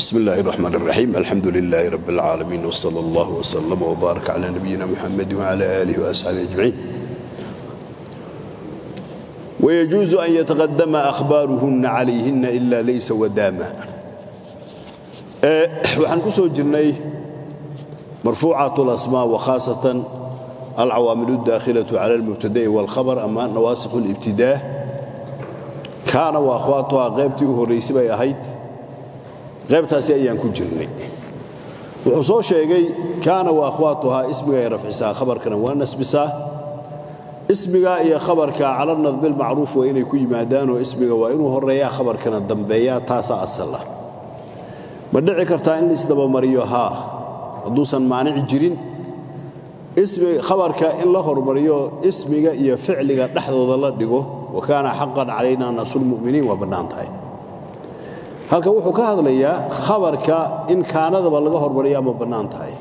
بسم الله الرحمن الرحيم. الحمد لله رب العالمين وصلى الله وسلم وبارك على نبينا محمد وعلى آله وأصحابه أجمعين. ويجوز أن يتقدم أخبارهن عليهن إلا ليس وداما. أه، وحنكسو جرني مرفوعات الأسماء وخاصة العوامل الداخلة على المبتدأ والخبر أما نواسخ الابتداء. كان وأخواتها غيبتي أهريسي بي أهيت qaybtaasi ayaan ku jirnay. Wuxuu soo sheegay kaana wa akhwaatuhaa ismigay rafcisaa khabarkana waa nasbisaa. Ismiga iyo khabarka cala nadbi lmacruuf waa inay ku yimaadaanoo ismiga waa inuu horreeyaa khabarkana dambeeyaa taasaa asala. Ma dhici kartaa in laisdabamariyo haa hadduusan maanici jirin. Khabarka in la hormariyo ismiga iyo ficliga dhexdooda la dhigo. Wa kaana xaqan calaynaa nasulmuminiin waa bannaan tahay halkan wuxuu ka hadlayaa khabarka in kaanadaba laga hormariyaa ma bannaan tahay.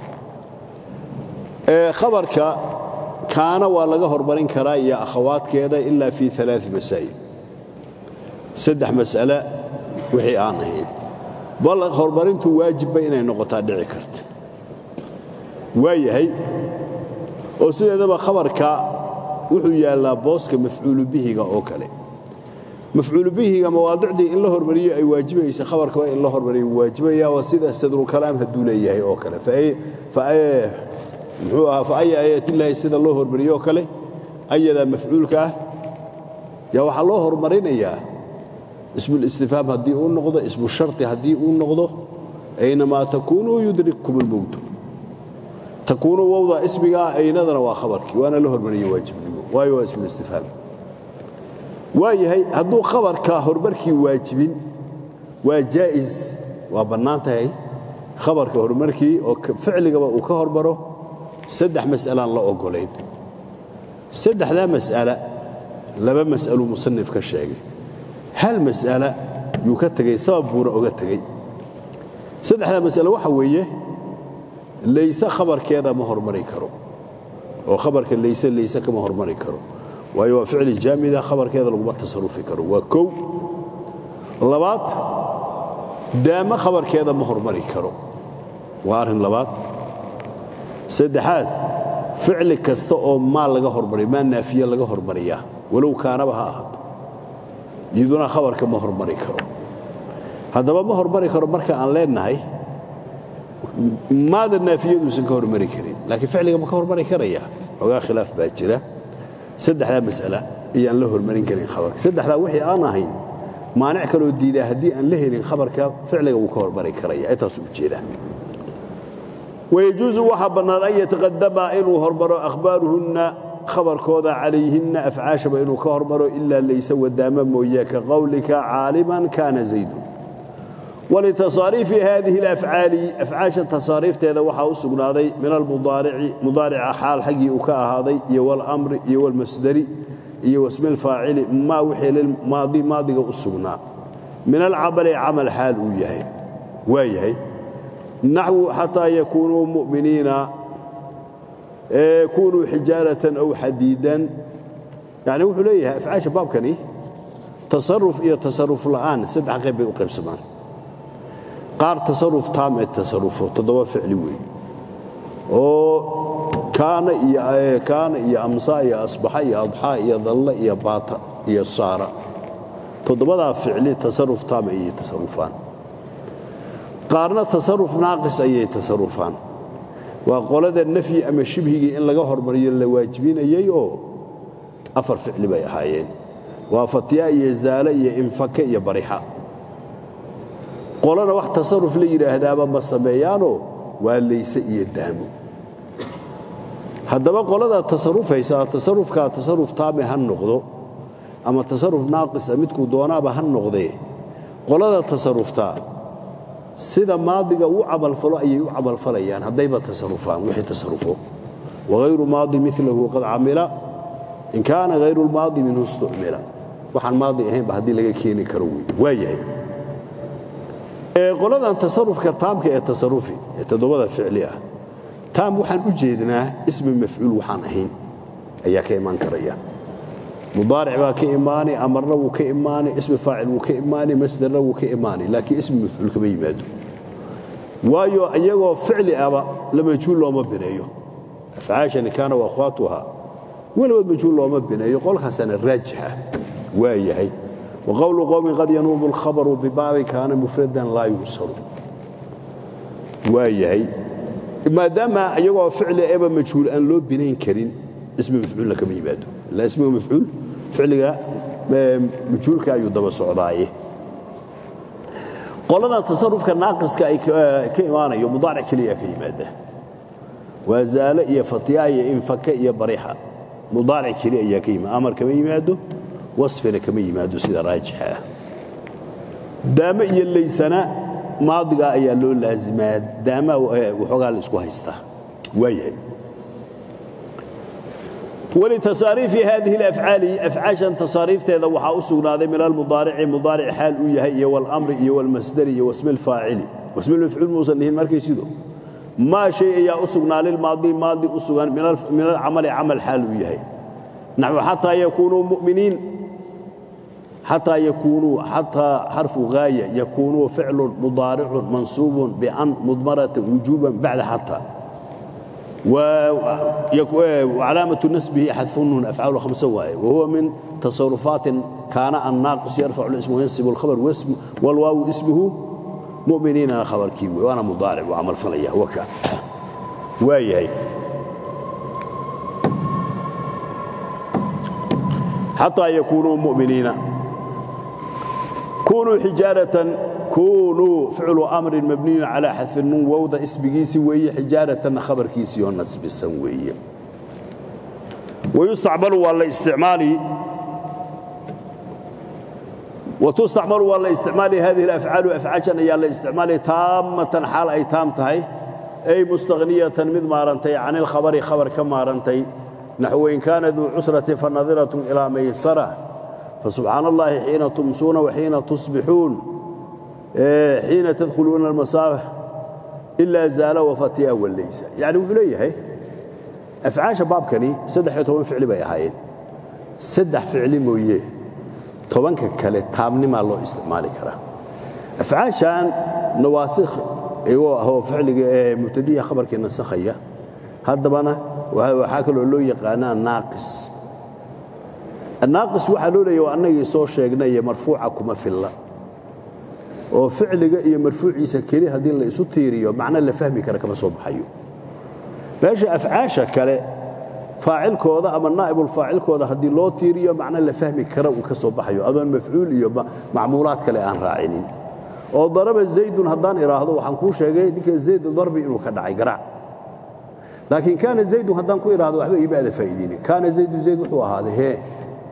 Khabarka kaana waa laga hormarin karaa iyo akhawaadkeeda ilaa fii alaa masaa'il. Saddex mas'ale wixii aan ahayn. Bal horumarintu waajibba inay noqotaa dhici karta. Waa yahay oo sideedaba khabarka wuxuu yaallaa booska mafcuulu bihiga oo kale mafcuulu bihiga mawaadicdii in la hormariyo ay waajibaysa khabarka waa in la hormariyo waajibaya waa sida sadrulkalaam hadduu leeyahay oo kale. Muxuu ahaa fa aya aayatillahi sida loo hormariyo oo kale ayadaa mafcuulka ah yaa waxaa loo hormarinayaa ismulistifhaam haddii uu noqdo ismu sharti haddii uu noqdo aynamaa takuunuu yudrikkum almowtu takuunu wowda ismiga ah aynadana waa khabarkii waana la hormariye waajibnimo waayo waa ismulistifhaam waa yahay hadduu khabarka horumarkii waajibin waa jaa'is waa bannaan tahay. Khabarka horumarkii oo ficligaba uu ka hormaro saddex mas'alaan la oggolayn. Saddexdaa mas'ala laba mas'aluu musanif ka sheegay. Hal mas'ala yuu ka tegey sabab buuna oga tegey saddexdaa mas'ale waxa weeye layse khabarkeeda ma hormari karo. Oo khabarka layse layse kama hormari karo waayo waa ficli jaamida khabarkeeda laguma tasarufi karo. Waa kow. Labaad daamo khabarkeeda ma hormari karo. Waa arrin labaad. Saddexaad ficli kasta oo maal laga hormariyo maa naafiye laga hormariyaa walow kaanaba ha ahaato. Iyaduna khabarka ma hormari karo. Haddaba ma hormari karo marka aan leenahay maada naafiyaduusan ka hormari karin laakiin ficliga ma ka hormari karaya. Ogaa khilaaf baa jira saddexdaa mas'ala ayaan la hormarin karin khabarka. Saddexdaa wixii aan ahayn maanic kaloo diidaa haddii aan la helin khabarka ficliga wuu ka hormari karaya. Intaasuu u jeedaa wayajuusu waxaa bannaan an yataqadama inuu hormaro akhbaaruhunna khabarkooda calayhinna afcaashaba inuu ka hormaro ilaa layse wadaama mooye ka qowlika caaliman kaana zaydun walitasaariifi haadihi alafcaali afcaasha tasaariifteeda waxaa u sugnaaday min almudaarici mudaarica xaal xaggii uu ka ahaaday iyo walamri iyo walmasdari iyo wasmi lfaacili maa wixii lilmaadi maadiga u sugnaa. min alcamali camal xaal uu yahay waa yahay. naxwu xataa yakuunuu mu'miniina kunuu xijaaratan aw xadiidan yani wuxuu leeyahay afcaasha baabkani tasaruf iyo tasaruf la'aan saddex qayb bay u qaybsamaan qaar tasaruf taam ee tasarufo toddoba ficli weeye oo kaana iyo kaana iyo asbaxa iyo adxaa iyo dalla iyo baata iyo saara. Toddobadaa ficli tasaruf taam ayay tasarufaan qaarna tasaruf naaqis ayay tasarufaan waa qolada nafyi ama shibhigii in laga hormariyo la waajibinayay oo afar ficli bay ahaayeen. Waa fatyaa iyo zaale iyo infake iyo barixa qolana wax tasaruf la yidhaahdaaba ma sameeyaanoo waa layse iyo daamo. Haddaba qolada tasarufaysa tasarufkaa tasaruf taame ha noqdo ama tasaruf naaqisa midkuu doonaaba ha noqdee qolada tasaruftaa sida maadiga uu camalfalo ayay u camalfalayaan haddayba tasarufaan wixii tasarufo wahayru maadi milahu qad camila in kaana hayru lmaadi minhu istucmila. Waxaan maadi ahaynba haddii laga keeni karo wey waa yahay qoladan tasarufka taamka ee tasarufi ee toddobada ficli ah taam waxaan u jeednaa ismi mafcuul waxaan ahayn. Ayaa ka imaan karaya. Mudaaric baa ka imaani amarna wuu ka imaani ismi faacil wuu ka imaani masdarna wuu ka imaani laakiin ismi mafcuul kama yimaado. Waayo iyagoo ficli aba la majhuul looma bineeyo. Afcaashani kaana wa akhwaatuha weligood majhuul looma bineeyo qolkaasana raajix ah. Waa yahay waqowlu qowmin qad yanuubu alkhabaru bibaabi kaana mufradan laa yuusalu waa yahay maadaama iyagoo ficli eba majhuul aan loo binayn karin ismi mafcuulna kama yimaado ila ismiga mafcuul ficliga majhuulka ayuu daba socdaaye qoladan tasarufka naaqiska ka imaanayo mudaaric keliya ka yimaada waa zaale iyo fatiya iyo infaka iyo barixa mudaaric keliya ayaa ka yimaada amar kama yimaado wasfina kama yimaado sida raajixa. Ah daame iyo laysana maadiga ayaa loo laazimaa. Daama waxoogaa la isku haystaa. Waa yahay. Walitasaariifi hadihi alafcaali afcaashan tasaariifteeda waxaa u sugnaaday min almudaarici mudaaric xaal uu yahay iyo walamri iyo walmasdari iyo wasmi alfaacili wasmi lmafcuul muusan dhihin markay sido. Maa shay ayaa u sugnaa lilmaadi maadi u sugan min alcamali camal xaal uu yahay. Naxwu xataa yakuunuu muminiin xataa yakuunuu xataa xarfu gaaya yakuunuu ficlun mudaaricun mansuubun bian mudmarata wujuuban bacda xataa وعلامة نسبه حذف النون أفعال خمسة واي وهو من تصرفات كان الناقص يرفع الاسم وينسب الخبر واسم والواو اسمه مؤمنين أنا خبر كيوي وأنا مضارع وعمل فليا وكا واي حتى يكونوا مؤمنين. kunuu xijaaratan kunuu ficlu amrin mabniyun calaa xadfinun wowda isbigiisii weeye xijaaratanna khabarkiisii oo nasbisan weeye. Wayustacmalu waa la isticmaali. Wtustacmalu waa la isticmaali hadihi alafcaalu afcaashan ayaa la isticmaali taammatan xaal ay taam tahay. Ay mustahniyatan mid maarantay can ilkhabari khabar ka maarantay. Naxwo in kaana duu cusrati fanadiratun ilaa maysara. فسبحان الله حين تمسون وحين تصبحون حين تدخلون المصابح إلا زال وفتيا وليس يعني وحليه أفعاش باب كني سدح يتوبن فعل بي هايين سدح فعل مويه tobanka kale taabnimaa loo isticmaali karaa afcaashan nawaasikh iyagoo ahoo ficliga ee mubtadiya khabarkii nasakhaya haddabana waxaa kaloo loo yaqaanaa naaqis naaqis waxaa loo leeya waa annagii soo sheegnaye marfuuca kuma filla. oo ficliga iyo marfuuciisa keli haddii la isu tiiriyo macno la fahmi kara kama soo baxayo. Meesha afcaasha kale faacilkooda ama naa'ibulfaacilkooda haddii loo tiiriyo macno la fahmi kara uu ka soo baxayo. Adoon mafcuul iyo macmuulaad kale aan raacinin. oo daraba zaydun haddaan idhaahdo waxaan kuu sheegay ninka zayd darbi inuu ka dhacay garaac. Laakiin kaana zaydun haddaan ku idhaahdo waxba iimaada faa'iideynin. Kaana zaydu zayd wuxuu ahaaday hee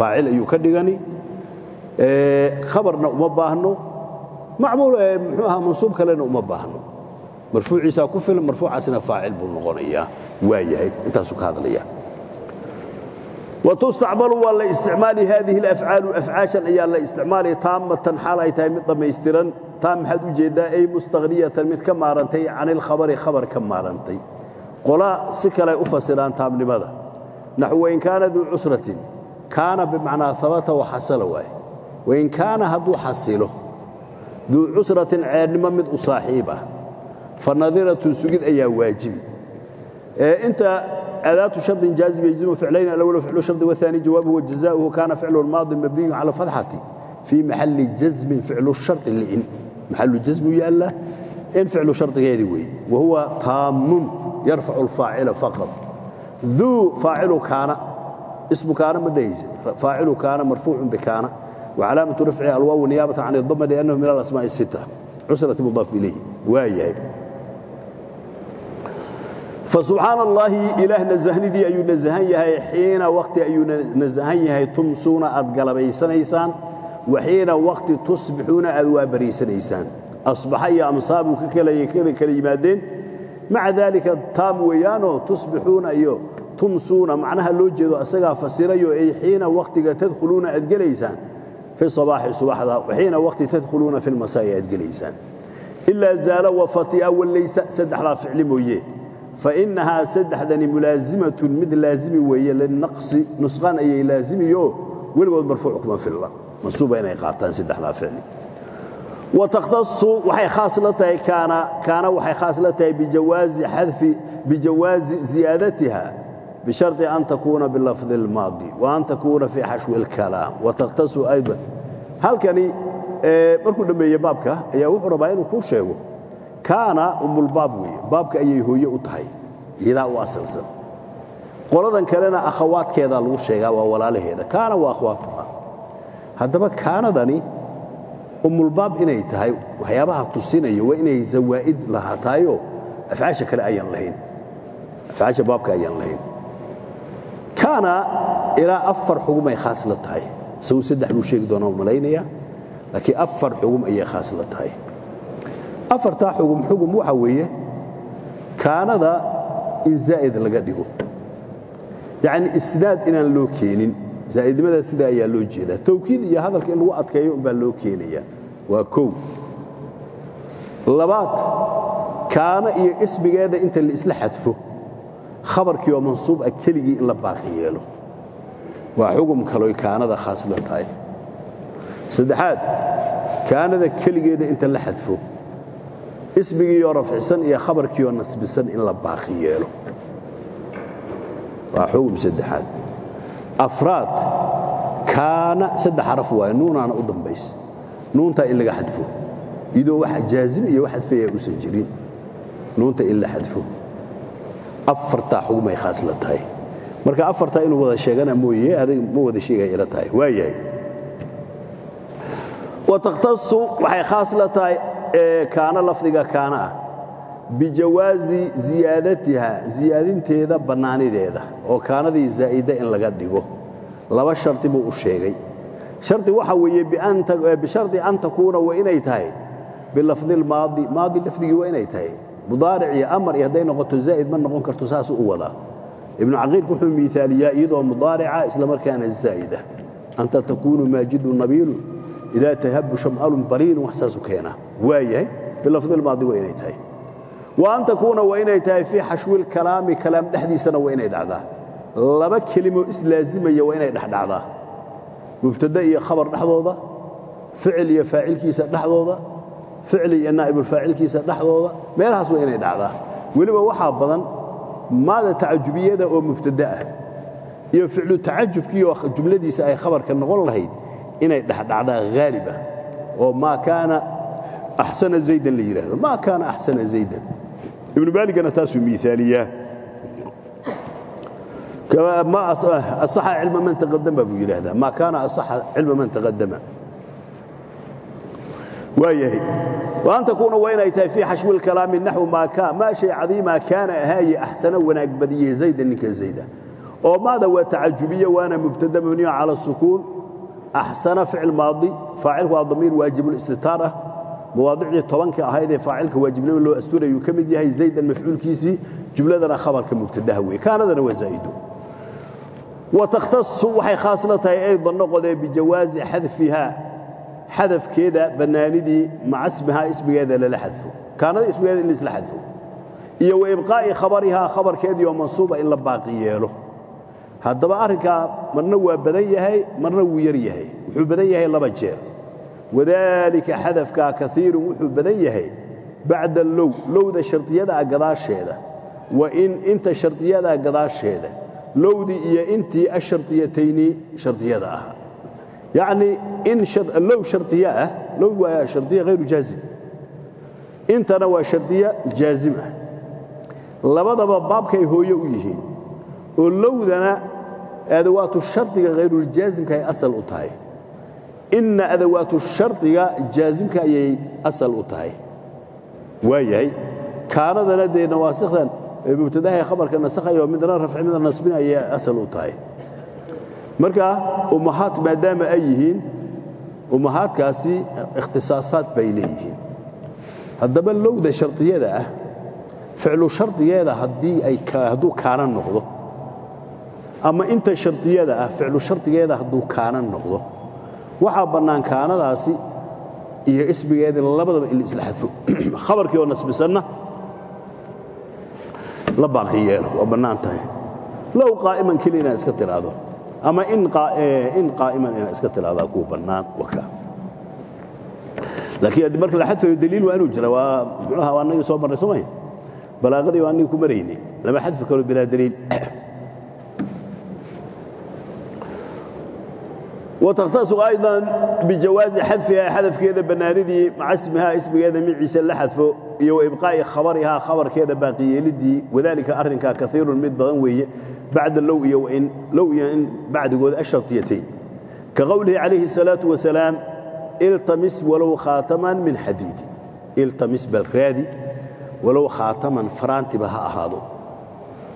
aacil ayuu ka dhigani. Abarna uma baahno. Mansuub kalena uma baahno. Marfuuciisaa ku filan marfuucaasina faacil buu noqonayaa. Waayahay intaasuu ka hadlaya. Wtustacmalu waa la isticmaali haadihi alafcaalu afcaashan ayaa la isticmaalaya taammatan xaal ay tahay mid dhammaystiran. Taa maxaad u jeeddaa ay mustahniyatan mid ka maarantay can ilkhabari khabar ka maarantay. Qolaa si kale ay u fasiraan taamnimada naxwo in kaana duu cusratin kaana bimacnaa abata waxasala waaye. Wain kaana hadduu xasilo duu cusratin ceedhnimo mid u saaxiib ah fa nadiratun sugid ayaa waajibi. Inta adaatu shardin jaazib yejzimu ficlayn alawlu ficlu shardi waani jawaabuhu wajazaa'uhu kaana ficlu lmaadi mabniyun cala alfatxati fii maxalli jasmin ficlu shardi liin. Maxallu jasmu yaalla in ficlu shardigeedii weeye wa huwa taammun yarfacu alfaacila faqad duu faacilu kaana فاعل كان اسم كان مديز فاعل كان مرفوع بكان وعلامة رفعه الواو نيابة عن الضمة لأنه من الأسماء الستة عسرة مضاف إليه وايه فسبحان الله إله نزهندي أيو نزهن يهي حين وقت أيو نزهن يهي تمسون أدقلبي سنيسان وحين وقت تصبحون أذوا بري سنيسان asbaxa iyo amsaabuu ka kala yimaadeen maca daalika taam weeyaanoo tusbixuuna iyo tumsuuna macnaha loo jeedo asagaa fasirayo ay xiina wakhtiga tadkhuluuna aad gelaysaan fi sabaaxi subaxda xiina wakhti tadkhuluuna fi lmasaa'i aad gelaysaan. Ilaa zaala wafatia wallaysa saddexdaa ficli mooye. Fainahaa saddexdani mulaazimatun mid laazimi weeye linaqsi nusqaan ayay laazimiyo weligood marfuuc kuma filla mansuuba inay qaataan saddexdaa ficli. Watakhtasu waxay khaas la tahay kaana waxay khaas la tahay bijawaazi ziyaadatiha bisharطi an takuuna bilafdi اlmaadi wa an takuuna fii xashwi اlkalaam watakhtasu ayضan halkani markuu dhammeeye baabka ayaa wuxuu rabaa inuu kuu sheego kaana umulbaab weeye baabka ayay hooye u tahay iyadaa u asalsan qoladan kalena akhawaadkeedaa lagu sheegaa waa walaalaheeda kaana waa akhwaatuha haddaba kaanadani umulbaab inay tahay waxyaabaha tusinaya waa inay zawaa'id lahaataayo afcaasha kale ayaan lahayn afcaasha baabka ayaan lahayn kaana ilaa afar xugum ay khaas la tahay. Isagu saddex buu sheegi doonaa u malaynaya laakiin afar xugum ayay khaas la tahay. Afartaa xugum xugum waxa weeye kaanada in zaa'id laga dhigo. Yacni isnaad inaan loo keenin zaa'idnimada sidaa ayaa loo jeedaa. Tawkiid iyo hadalka in lagu adkeeyo umbaa loo keenaya. Waa kow. Labaad kaana iyo ismigeeda inta la isla xadfo khabarkii oo mansuub ah keligii in la baaqi yeelo. Waa xugum kaloy kaanada khaas la tahay. Saddexaad kaanada keligeeda inta la xadfo ismigiioo rafcisan iyo khabarkiioo nasbisan in la baaqi yeelo. Waa xugum saddexaad. Afraad kaana saddex xaraf waaye nuunaana u dambaysa nuuntaa in laga xadfo iyadoo wax jaazim iyo wax xadfaya usan jirin. Nuunta in la xadfo afartaa xugumay khaas la tahay. Marka afartaa inuu wada sheegana mooye adig ma wada sheegay tahay. Waa yahay waxay khaas la tahay kaana lafdiga kaana ah bijawaazi ziyaadatiha ziyaadinteeda bannaanideeda oo kaanadii zaa'ida in laga dhigo. Laba shardi buu u sheegay. Shardi waxa weeye bishardi an takuuna waa inay tahay. Bilafdi lmaadi maadi lafdigii waa inay tahay mudaaric iyo amar iyo hadday noqoto zaa'id ma noqon karto saasuu u wadaa. Ibnu caqiilku wuxuu miaaliyaa iyadoo mudaarica isla markaana zaa'ida. Anta takuunu maajidu nabiilu idaa tahabu sham'alun baliinu wax saasu keenaa. Waa yahay? Bilafdi lmaadi waa inay tahay. Wa an takuuna waa inay tahay fii xashwi lkalaami kalaam dhexdiisana waa inay dhacdaa. Laba kelimo islaazimaya waa inay dhexdhacdaa mubtada iyo khabar dhexdooda ficil iyo faacilkiisa dhexdooda ficli iyo naa'ibulfaacilkiisa dhexdooda meelahaas waa inay dhacdaa. Weliba waxaa badan maada tacajubiyada oo mubtada ah iyo ficlu tacajubkii oo jumladiisa ay khabarka noqon lahayd inay dhexdhacdaa haaliba oo maa kaana axsana zaydan la yidhaahdo maa kaana axsana zaydan. Ibnu maaligana taasuu miaaliyaa ma asaxa cilma man taqadama buu yidhaahdaa maa kaana asaxa cilma man taqadama waa yahay. Waan takuuna waa inay tahay fii xashwi lkalaami naxwu maa shay cadiimaa kaana ahaaye axsana wanaag badiyey zaydan ninka zayda. Oo maada waa tacajubiya waana mubtada mabniyo cala sukuun. Axsana ficil maadi faacilku waa damiir waajibulistitaar ah. Mawaadicdii tobanka ahayd ee faacilka waajibnimo loo asturayuu ka mid yahay zaydan mafcuulkiisii jumladana khabarka mubtadaha weye kaanadana waa zaa'idu watakhtasu waxay khaas la tahay aydan noqodee bijawaazi xadfiha xadafkeeda bannaanidii maca smihaa ismigeeda lala xadfo. Kaanada ismigeeda in laisla xadfo. Iyo wa khabarihaa khabarkeedii oo mansuuba in la baaqi yeelo. Haddaba arrinkaa marna waa badan yahay marna wuu yar yahay. Wuxuu badan yahay laba jeer. Wadaalika xadafkaa kaiirun wuxuu badan yahay bacda low lowda shardiyadaa gadaasheeda. Wa in inta shardiyadaa gadaasheeda lowdii iyo intii ashardiyatayni shardiyada ahaa yacnii in low shardiya ah low waa shardiya hayru jaazim intana waa shardiya jaazim ah labadaba baabkay hooye u yihiin. Oo lowdana adawaatu shardiga hayruuljaazimka ay asal u tahay. Inna adawaatu shardiga jaazimka ayay asal u tahay. Waa yahay kaanadana dee nawaasikdan mubtadaha khabarka nasakhayo midna rafci midna nasbin ayay asal u tahay marka ummahaad maadaama ay yihiin ummahaadkaasi ikhtisaasaad bay leeyihiin. Haddaba lowda shardiyada ah ficlu shardigeeda hadduu kaana noqdo ama inta shardiyada ah ficlu shardigeeda hadduu kaana noqdo waxaa bannaan kaanadaasi iyo ismigeedina labadaba in isla xadfo. Khabarkii oo nasbisanna la baaqi yeelo waa bannaan tahay. Low qaa'iman keli inaad iska tidhaahdo ama in qaa'iman inaad iska tidhahdaa kuu bannaan waka. Laakiin marka la xadfayo daliil waa inuu jira waa muxuuha waa annagii soo marnay soomaya balaaqadii waa annagii ku marayni. Lama xadfi karo bilaa daliil وتkhتص أيضا بجواaز xadفiha xadفkeeda banaanidii maca اسmiha ismigeeda miciisa la xadfo iyo وإبقاءi khabarihaa khabarkeeda baaqiyeelidii wadalika arinkaa kaثiiru mid badan weeye bacda low iyo low iyo in bacdigooda asharطiyatayn ka qowlihi عalayhi الصلاaةu وaسلاaم iltamis walow khaataman min xadiidin iltamis balraadi walow khaataman faraantiba ha ahaado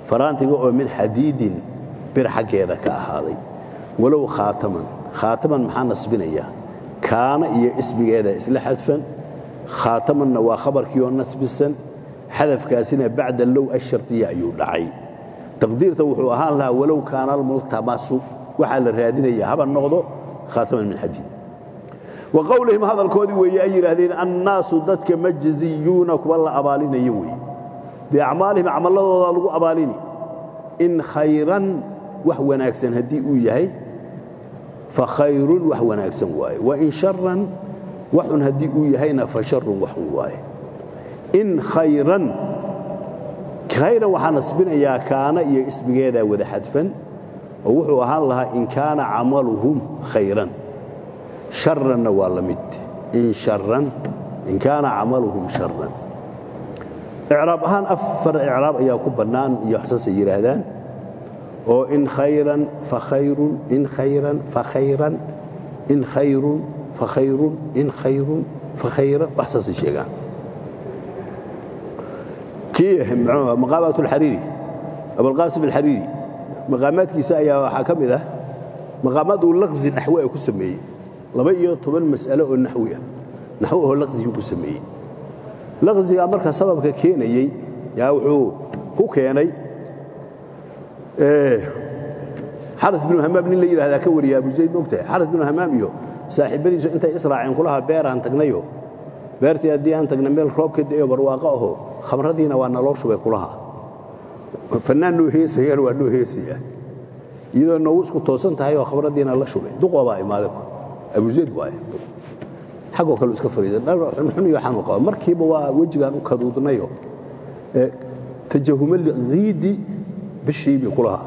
faraantiga oo min xadiidin bir xaggeeda ka ahaaday walow khaataman khaataman maxaa nasbinaya? Kaana iyo ismigeeda isla xadfan khaatamanna waa khabarkii oo nasbisan xadafkaasina bacda low ashartiya ayuu dhacay. Taqdiirta wuxuu ahaan lahaa walow kaana almultamasu waxaa la raadinaya haba noqdo khaataman min xadiid wa qowlihim hadalkoodii weeye ay yidhaahdeen annaasu dadka majziyuuna kuwa la abaalinayo weeye. Biacmaalihim camalladooda lagu abaalini in khayran wax wanaagsan haddii uu yahay fakhayrun wax wanaagsan waaye wain sharan waxun haddii uu yahayna fa sharun waxun waaye. In khayran khayran waxaa nasbinayaa kaana iyo ismigeedaa wada xadfan oo wuxuu ahaan lahaa in kaana camaluhum khayran. Sharanna waa la mid. In sharan in kaana camaluhum sharan icraab ahaan afar icraab ayaa ku bannaan iyo waxsaasay yidhaahdaan oo in khayran fakhayrun in khayran fakhayran in khayrun fakhayrun in khayrun fakhayran wax saasay sheegaan. Kii abulqaasim alxariiri. Maqaamaadkiisa ayaa waxaa ka mid ah maqaamaad uu laqzi naxwi ah ku sameeyey. Laba iyo toban mas'alo oo naxwi ah. Naxwi oo laqzigii ku sameeyey. Laqzigaa marka sababka keenayey yaa wuxuu ku keenay xara binu hamaam nin la yidhahdaa ka wariya abu zayd mogtahay xara binu hamaam iyo saaxiibadiisu intay israaceen kulaha beeraan tagnayo. Beertii haddii aan tagna meel roobka da'yo barwaaqo aho khamradiina waa naloo shubay kulaha fannaan noo heesayaan waa noo heesayaa iyadoo noogu isku toosan tahay oo khamradiina la shubay. Duqoo baa imaaday abu zayd waaye xagoo kale iska fariiday xunxun iyo xanu qaba markiiba waa wejigaan u kaduudnayo. Tajahuma liidi bishiibii kulahaa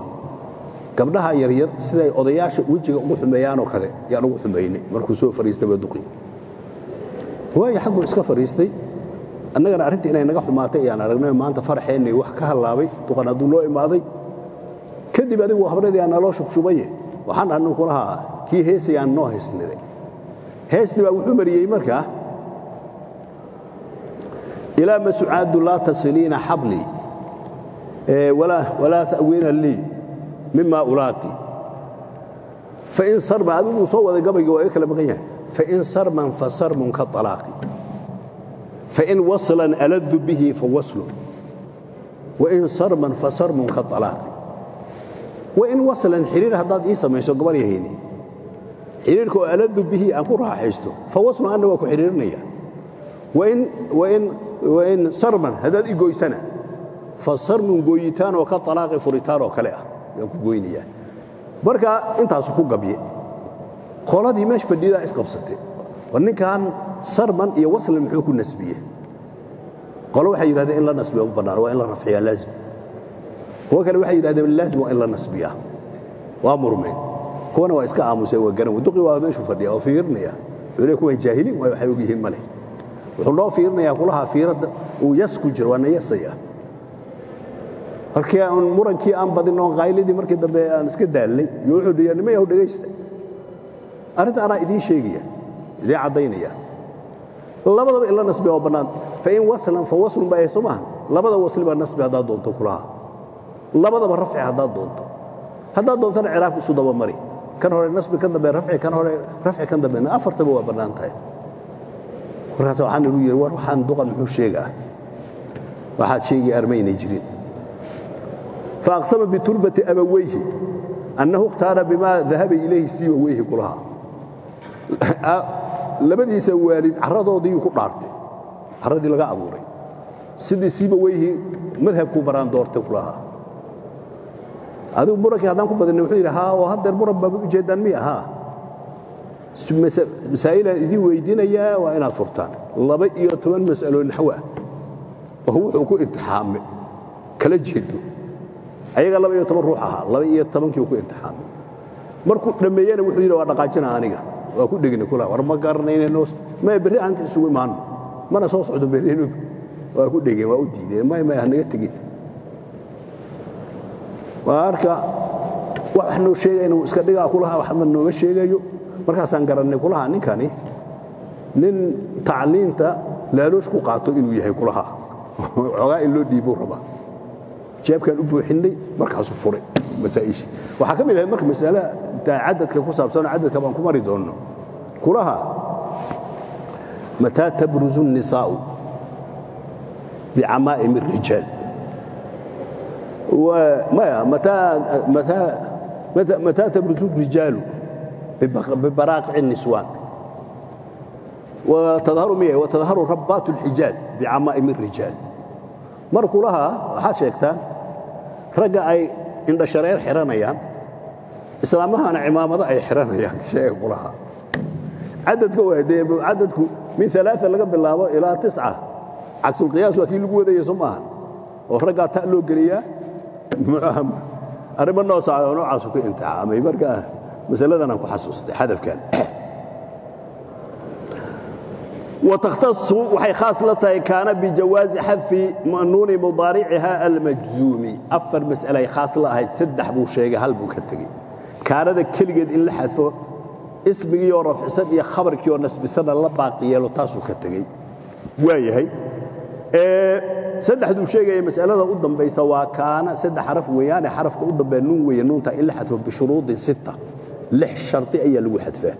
gabdhaha yaryar siday odayaasha wejiga ugu xumeeyaanoo kale yaan ugu xumaynay markuu soo fariistay duqi waayo xagguu iska fariistay. Annagana arrinta inay naga xumaatay ayaan aragnay maanta farxeennay wax ka hallaabay duqan hadduu loo imaaday. Kadib adigu habradii aan naloo shubshubaye waxaan dhahnay kulahaa kii heesayaan noo haysniday heestii baa wuxuu mariyey markaa ilaa masucaadu laa tasiliina xablii walaa ta'wiina lii mima ulaaqi. Fain sarman adigu soo waday gabayga waa iga kala maqan yahay. Fain sarman fasarmun ka alaaqi fain waslan aladu bihi fawaslun wain sarman fasarmun ka alaaqi wain waslan xiriir haddaad ii samayso gabar yahayni. Xiriirka aladu bihi aan ku raaxaysto. Fawaslun anna waa ku xiriirinaya. Wain sarman haddaad ii goysana fasarmun gooyitaan oo ka alaaqi furitaan kale ah yaan ku goynayaa. Marka intaasu ku gabye qoladii meesh fadhiyadaa isqabsatay war ninkan sarman iyo waslan muxuu ku nasbiye qolo waxay yidhahdeen in la nasbiya u bannaan waa in la rafciyaa laazim. Kuwa kale waxay yidhahdeen laazim waa in la nasbiyaa. Waa murmeen kuwana waa iska aamuseen waa garan. Duqi waa meeshuu fadhiya oo fiirinaya wuxuu kuwan jaahiliin waxay og male. Wuxuu noo fiirinayaa kulaha fiiradda uu yas jiro waana yasaya markii aan murankii aan badin oo qayladii markii dambe aan iska daalnay iyo wuxuu dhiyaa nima yahu dhegaysta arrinta anaa idiin sheegaya idiin caddaynaya labadaba in la nasbi oo bannaan. Fain waslan fa waslun baa soo maaha labada wasli baa nasbi haddaad doonto kulaha. Labadaba rafci haddaad doonto. Haddaad doontana ciraabka isu dabamari kan hore nasbi kan dambe rafci kan hore rafci kan dambe afartaba waa bannaan tahay. Markaas waxaan igu yidhi war waxaan duqan muxuu sheegaa? Waxaad sheegay armaynay jirin faaqsama biturbati abawayhi annahu ikhtaara bimaa dahaba ilayhi siibaweyhi kulahaa labadiisa waalid carradoodiiuu ku dhaartay carradii laga abuuray sidii siibaweyhi madhabkuu baraan doortay kulahaa adigu murankii haddaan ku badinay wuxuu yidhi haa oo haddeer baaba ujeeddaan miya haa masaa'ilaan idiin weydiinayaa waa inaad furtaan laba iyo toban mas'aloo naxwo oo wuxuu ku imtixaamay kala jeedo ayaga laba iyo toban ruux ahaa laba iyo tobankii ku imtixaamay markuu dhammeeyena wuxuu yidhi waa dhaqaajina aniga waa ku dhegina kula war ma garanayno maya berri aanta isugu imaanno mana soo socdo berrinu waa ku dhegeen waa u diideen maya maya hanaga tegin marka wax noo sheegay inuu iska dhigaa kulaha waxba nooma sheegayo. Markaasaan garannay kulaha ninkani nin tacliinta laaloosh qaato inuu yahay kulaha. Xoogaa in loo dhiibuu rabaa جيب كان أبوه حني مركز فورة مسائلش وحكم إلى مركز مسألة عدد كوساب سنة عدد كمان كم ريدونه كلها. متى تبرز النساء بعمائم الرجال؟ وما متى متى متى متى تبرز الرجال ببراقع النسوان؟ وتظهر مياه وتظهر ربات الحجال بعمائم الرجال. مركو لها حاشيكتان ragga ay indhashareer xiranayaan. Islaamahana cimaamado ay xiranayaan sheega kulaha cadadka waa dee cadadku min aa laga bilaabo ilaa tica cagsulqiyaas waa kii lagu wadaya so oo raggaa ta loo geliyaa arrimo noocaasu ku inticaamay. Markaa masaladanaan ku xasuustay xadafkan wtakhtasu waxay khaas la tahay kaana bijawaazi xadfi manuuni mudaariciha almajzuumi. Afar mas'alay khaas la ahayd saddex buu sheegay hal buu ka tegey. Kaanada keligeed in la xadfo ismigii oo rafcsan iyo khabarkii oo nasbisanna la baaqi yeelo taasuu ka tegey. Waa yahay. Saddexduu sheegaya mas'alada u dambaysa waa kaana saddex xaraf weeyaane xarafka u dambeya nuun weeye nuunta in la xadfo bishuruudin sitta. Lix sharti ayaa lagu xadfaa.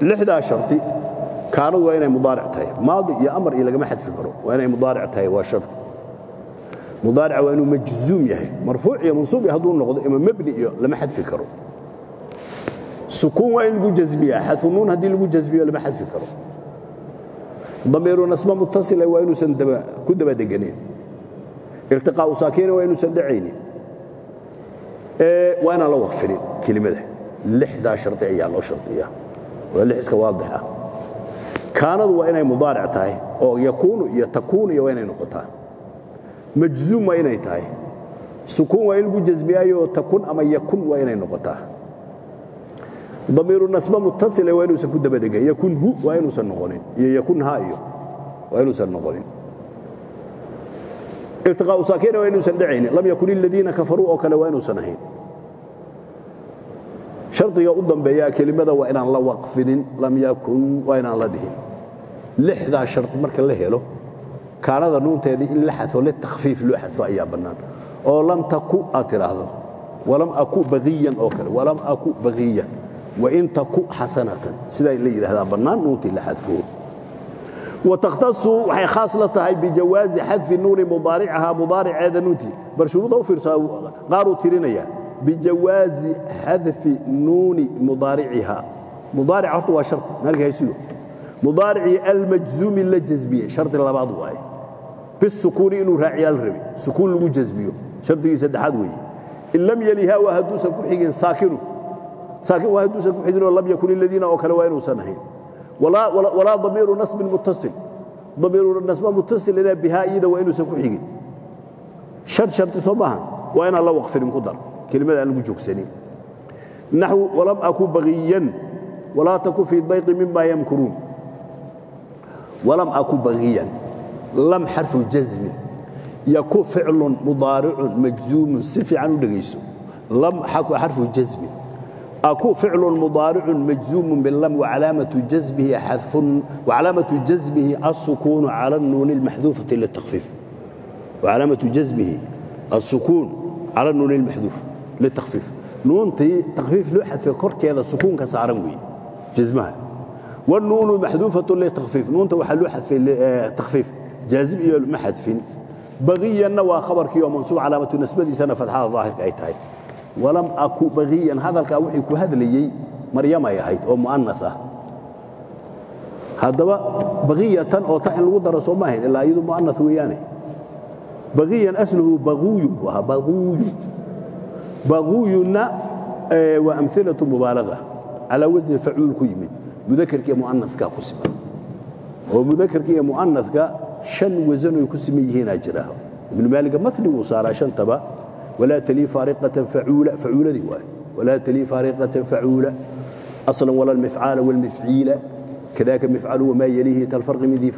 Lixdaa sharti kaanadu waa inay mudaaric tahay. Maadi iyo amar iyo lagama xadfi karo. Waa inay mudaaric tahay waa shar. Mudaarica waa inuu majzuum yahay. Marfuuc iyo mansuub iyo hadduu noqdo ima mebni iyo lama xadfi karo. Sukuun waa in lagu jasbiyaa xadfu nuun haddii lagu jasbiyo lama xadfi karo. Damiiru nasba mutasila waa inuusan ku daba deganeen iltiqaa'u saakina waa inuusan dhacaynin waa inaan la waqfinin kelimada. Lixdaa shardi ayaa loo shardiyaa waa lix iska waadix ah kaanadu waa inay mudaaric tahay oo yakuunu iyo takuunu iyo waa inay noqotaa. Majzuum waa inay tahay. Sukuun waa in lagu jasbiyaayo takun ama yakun waa inay noqotaa. Damiiru nasba mutasila waa inuusan ku dabadhegan yakun hu waa inuusan noqonin iyo yakun ha iyo waa inuusan noqonin. Iltiqaa'u saakina waa inuusan dhacaynin lam yakun iladiina kafaruu oo kale waa inuusan ahayn shardiga u dambeeya kelimada waa inaan la waqfinin lam yakun waa inaan la dhihin. Lixdaa shardi marka la helo kaanada nuunteedii in la xadfo litakfiif loo xadfo ayaa bannaan. Oo lam taku aad tidhaahdo walam aku baqiyan oo kale walam aku baqiyan wain taku xasanatan sidaa la yidhahdaa bannaan nuuntii la xadfo watakhtasu waxay khaas la tahay bijawaazi xadfi nuuni mudaaricahaa mudaariceeda nuuntii. Bar shuruuda u fiirsaa qaaruu tirinayaa bijawaazi xadfi nuuni mudaariciha mudaaric horta waa shardi maalkii haysido mudaaricii almajzuumi la jasbiyey shardi labaad waaye bisukuuni inuu raaciyaa la rabi sukuun lagu jasbiyo shardigii saddexaad weeye in lam yelihaa waa hadduusan ku xigin saakinu saakin waa hadduusan ku xiginoo lam yakun iladiina oo kale waa inuusan ahayn walaa damiiru nasbin muttasil damiiru nasba muttasil ilaa bihaa iyada waa inuusan ku xigin shar shardi soo maahan waa inaan la waqfinin ku dar كلمة أنا نقول سني نحو ولم أكو بغيا ولا تكو في ضيق مما يمكرون. ولم أكو بغيا لم حرف الجزم يكو فعل مضارع مجزوم سفي عنه دقيسو. لم حكو حرف الجزم أكو فعل مضارع مجزوم باللم وعلامة جزمه حذف وعلامة جزمه السكون على النون المحذوفة للتخفيف. وعلامة جزمه السكون على النون المحذوف liltakhfiif nuuntii takhfiif loo xadfe korkeeda sukuunka saaran weeye jismaha wاnuunu maxduufatu litakfiif nuunta waxaa loo xadfay takhfiif jaazib iyo ma xadfin bagiyanna waa khabarkii oo mansuub calaamatu nasbadiisana fatxada daahirka ay tahay walam aku bagiyan hadalkaa wixii ku hadlayey maryam ay ahayd oo mu'ana ah haddaba bagiyatan oo ta in lagu daro soo maahayn ilaa iyadu mu'ana weeyaane bagiyan asluhu baguuyun buu ahaa baguuyun بغوينا وأمثلة مبالغة. على وزن فعول كيمد مذكر كي مؤنث كا ومذكر كي مؤنث كا شن وزن يكسمي هنا جراه ابن مالك مثل وصار شن تبا ولا تلي فارقة فعولة فعولة واي ولا تلي فارقة فعولة أصلا ولا المفعال والمفعيل. كذاك مفعل وما يليه كالفرق من ذي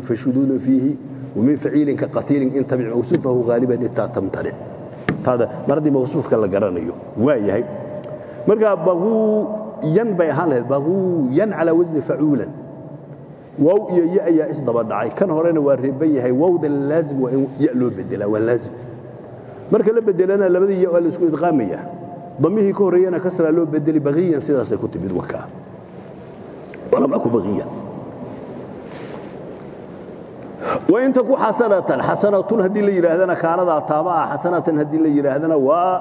فشذوذ فيه. ومن فعيل كقتيل إن تبع موصوفه غالبا إتا تمتنع tada mar mawsuufka la garanayo. Waa yahay. Marka baguuyan bay ahaan lahayd. Baguuyan calaa wasni facuulan. Wow iyo ya ayaa isdaba kan horena waa reeban yahay. Wowdan laazim waa in ya loo bedelaa waa laazim. Marka la bedelana labadii ya waa la isku idqaamaya. Damihii ka horreeyana kasraa loo bedeli baqiyan sidaasay ku timid wakaa walama ku baqiyan waintaku xasanatan xasanatun haddii la yidhaahdana kaanadaa taama ah xasanatan haddii la yidhaahdana waa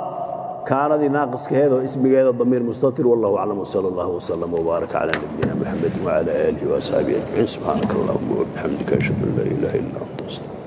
kaanadii naaqiskaheedoo ismigeeda damiir mustatir wallahu aclam wsal allah wslm wbaarak cala nabiyina muxamedin wcala aalih waasxaabihi ajmaciin subxaanaka allahuma wabixamdika ashhadu an laa ilaha illa anta